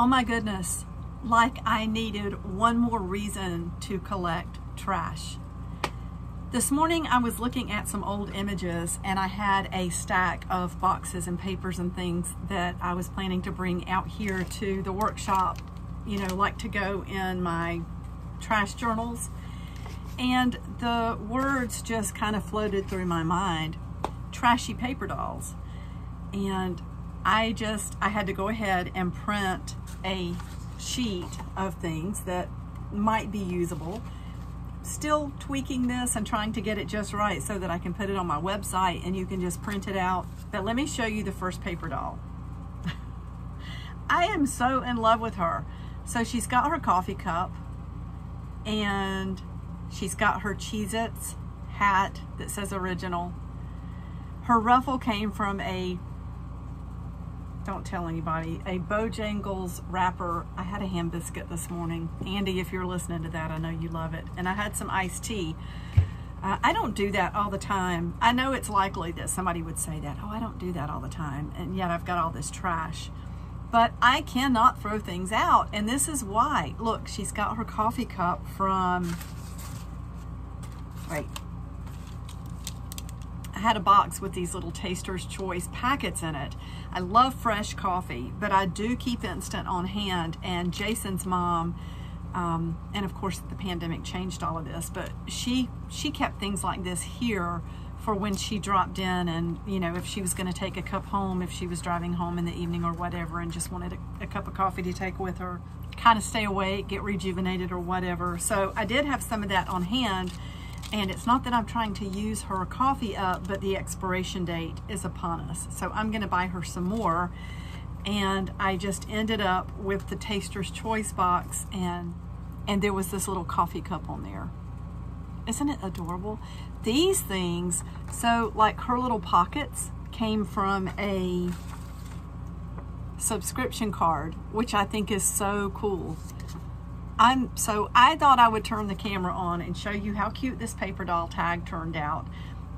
Oh my goodness, like I needed one more reason to collect trash. This morning I was looking at some old images and I had a stack of boxes and papers and things that I was planning to bring out here to the workshop, you know, like to go in my trash journals. And the words just kind of floated through my mind, trashy paper dolls. And I just, I had to go ahead and print a sheet of things that might be usable. Still tweaking this and trying to get it just right so that I can put it on my website and you can just print it out. But let me show you the first paper doll. I am so in love with her. So she's got her coffee cup and she's got her Cheez-Its hat that says original. Her ruffle came from a don't tell anybody, a Bojangles wrapper. I had a ham biscuit this morning. Andy, if you're listening to that, I know you love it. And I had some iced tea. Uh, I don't do that all the time. I know it's likely that somebody would say that, oh, I don't do that all the time. And yet I've got all this trash. But I cannot throw things out. And this is why. Look, she's got her coffee cup from, wait, had a box with these little Taster's Choice packets in it. I love fresh coffee, but I do keep instant on hand. And Jason's mom, um, and of course the pandemic changed all of this, but she she kept things like this here for when she dropped in and you know if she was going to take a cup home if she was driving home in the evening or whatever and just wanted a, a cup of coffee to take with her kind of stay awake get rejuvenated or whatever so i did have some of that on hand and it's not that I'm trying to use her coffee up, but the expiration date is upon us. So I'm gonna buy her some more. And I just ended up with the Taster's Choice box and, and there was this little coffee cup on there. Isn't it adorable? These things, so like her little pockets came from a subscription card, which I think is so cool. I'm so I thought I would turn the camera on and show you how cute this paper doll tag turned out.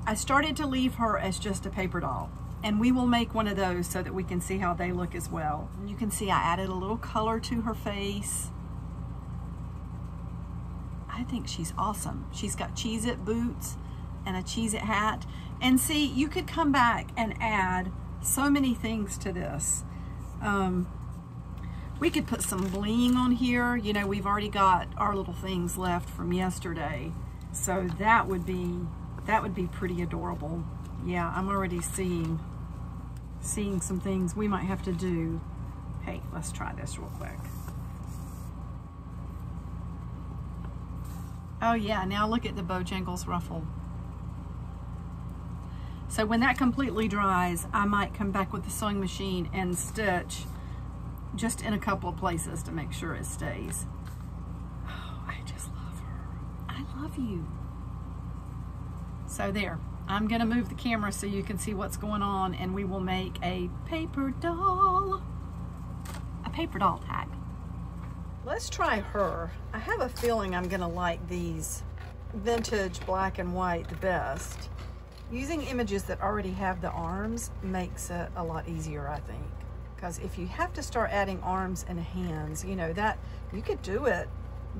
I started to leave her as just a paper doll and we will make one of those so that we can see how they look as well. You can see I added a little color to her face. I think she's awesome. She's got Cheez-It boots and a Cheez-It hat. And see, you could come back and add so many things to this. Um, we could put some bling on here. You know, we've already got our little things left from yesterday. So that would be, that would be pretty adorable. Yeah, I'm already seeing, seeing some things we might have to do. Hey, let's try this real quick. Oh yeah, now look at the Bojangles ruffle. So when that completely dries, I might come back with the sewing machine and stitch just in a couple of places to make sure it stays. Oh, I just love her. I love you. So there, I'm gonna move the camera so you can see what's going on and we will make a paper doll, a paper doll tag. Let's try her. I have a feeling I'm gonna like these vintage black and white the best. Using images that already have the arms makes it a lot easier, I think because if you have to start adding arms and hands, you know, that you could do it,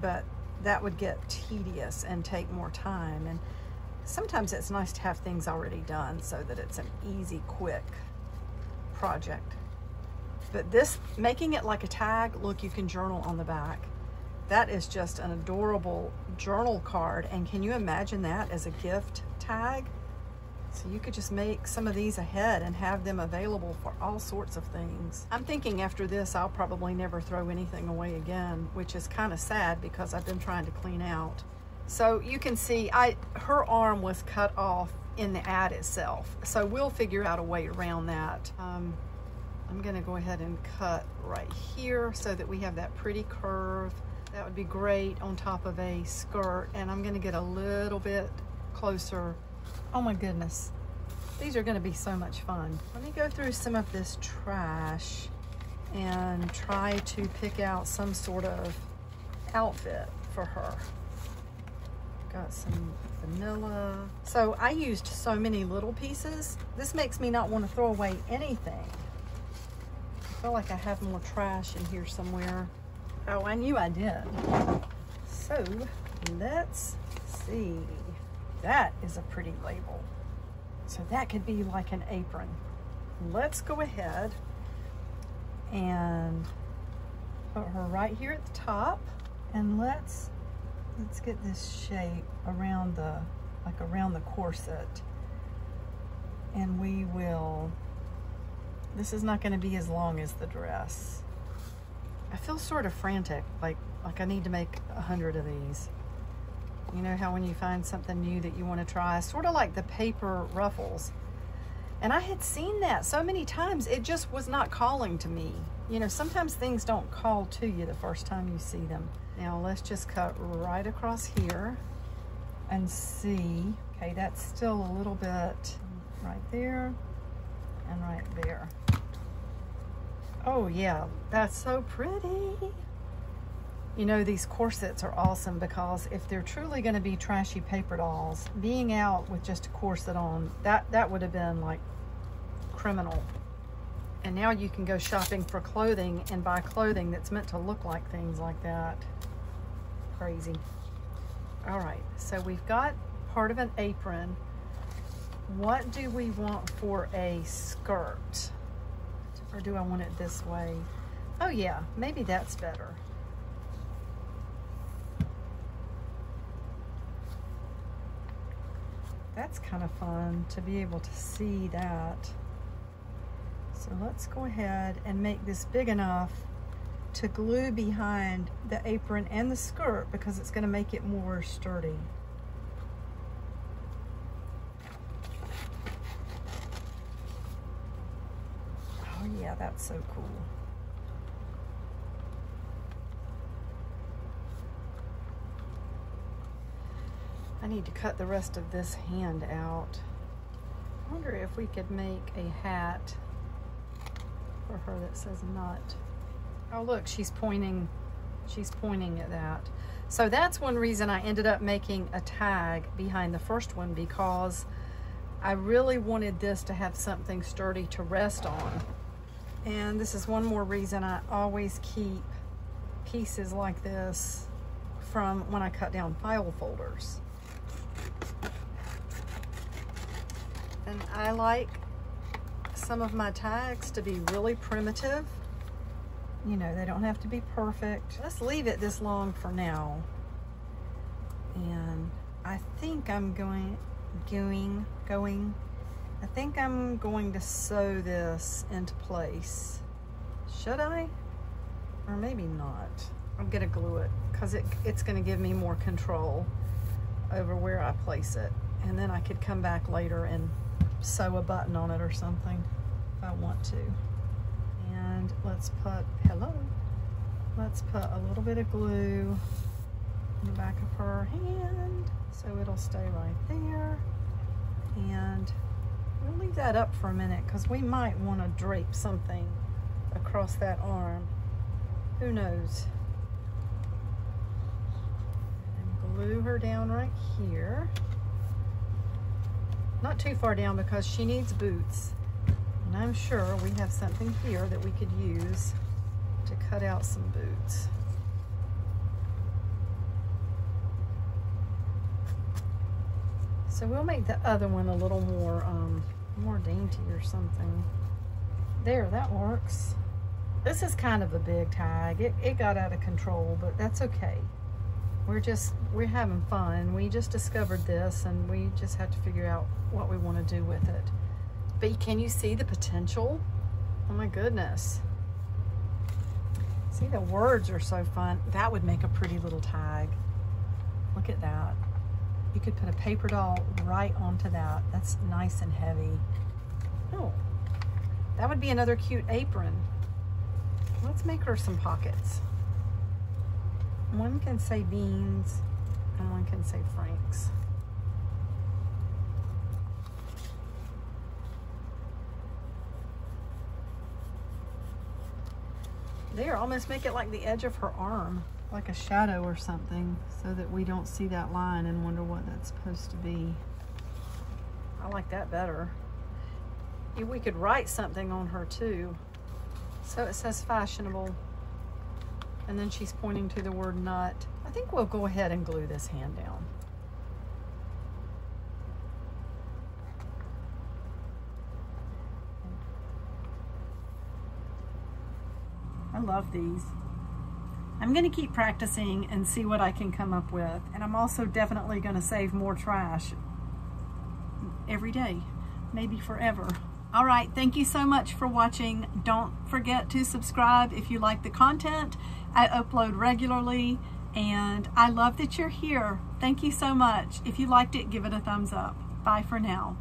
but that would get tedious and take more time. And sometimes it's nice to have things already done so that it's an easy, quick project. But this, making it like a tag, look, you can journal on the back. That is just an adorable journal card. And can you imagine that as a gift tag? So you could just make some of these ahead and have them available for all sorts of things. I'm thinking after this, I'll probably never throw anything away again, which is kind of sad because I've been trying to clean out. So you can see I her arm was cut off in the ad itself. So we'll figure out a way around that. Um, I'm gonna go ahead and cut right here so that we have that pretty curve. That would be great on top of a skirt. And I'm gonna get a little bit closer Oh my goodness. These are gonna be so much fun. Let me go through some of this trash and try to pick out some sort of outfit for her. Got some vanilla. So I used so many little pieces. This makes me not want to throw away anything. I feel like I have more trash in here somewhere. Oh, I knew I did. So let's see. That is a pretty label. So that could be like an apron. Let's go ahead and put her right here at the top. And let's let's get this shape around the like around the corset. And we will this is not going to be as long as the dress. I feel sort of frantic, like like I need to make a hundred of these. You know how when you find something new that you want to try, sort of like the paper ruffles. And I had seen that so many times, it just was not calling to me. You know, sometimes things don't call to you the first time you see them. Now let's just cut right across here and see. Okay, that's still a little bit right there and right there. Oh yeah, that's so pretty. You know, these corsets are awesome because if they're truly going to be trashy paper dolls, being out with just a corset on, that, that would have been like criminal. And now you can go shopping for clothing and buy clothing that's meant to look like things like that. Crazy. All right, so we've got part of an apron. What do we want for a skirt? Or do I want it this way? Oh yeah, maybe that's better. That's kind of fun to be able to see that. So let's go ahead and make this big enough to glue behind the apron and the skirt because it's going to make it more sturdy. Oh yeah, that's so cool. I need to cut the rest of this hand out. I wonder if we could make a hat for her that says nut. Oh look, she's pointing, she's pointing at that. So that's one reason I ended up making a tag behind the first one because I really wanted this to have something sturdy to rest on. And this is one more reason I always keep pieces like this from when I cut down file folders. And I like some of my tags to be really primitive. You know, they don't have to be perfect. Let's leave it this long for now. And I think I'm going, going, going, I think I'm going to sew this into place. Should I? Or maybe not. I'm gonna glue it because it, it's gonna give me more control over where I place it. And then I could come back later and sew a button on it or something if I want to. And let's put, hello, let's put a little bit of glue in the back of her hand so it'll stay right there. And we'll leave that up for a minute because we might want to drape something across that arm. Who knows? And glue her down right here. Not too far down because she needs boots. And I'm sure we have something here that we could use to cut out some boots. So we'll make the other one a little more, um, more dainty or something. There, that works. This is kind of a big tag. It, it got out of control, but that's okay. We're just, we're having fun. We just discovered this and we just have to figure out what we want to do with it. But can you see the potential? Oh my goodness. See, the words are so fun. That would make a pretty little tag. Look at that. You could put a paper doll right onto that. That's nice and heavy. Oh, that would be another cute apron. Let's make her some pockets. One can say beans and one can say Franks. There, almost make it like the edge of her arm, like a shadow or something, so that we don't see that line and wonder what that's supposed to be. I like that better. We could write something on her too. So it says fashionable. And then she's pointing to the word nut. I think we'll go ahead and glue this hand down. I love these. I'm going to keep practicing and see what I can come up with. And I'm also definitely going to save more trash every day, maybe forever. All right, thank you so much for watching. Don't forget to subscribe if you like the content. I upload regularly and I love that you're here. Thank you so much. If you liked it, give it a thumbs up. Bye for now.